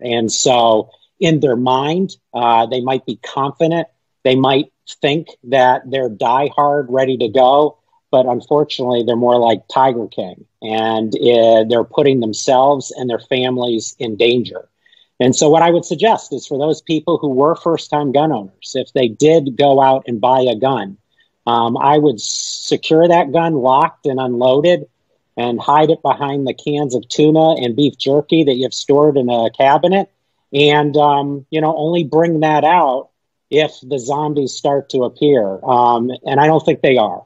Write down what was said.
And so, in their mind, uh, they might be confident. They might think that they're die hard, ready to go. But unfortunately, they're more like Tiger King, and uh, they're putting themselves and their families in danger. And so, what I would suggest is for those people who were first time gun owners, if they did go out and buy a gun, um, I would secure that gun locked and unloaded and hide it behind the cans of tuna and beef jerky that you've stored in a cabinet. And, um, you know, only bring that out if the zombies start to appear. Um, and I don't think they are.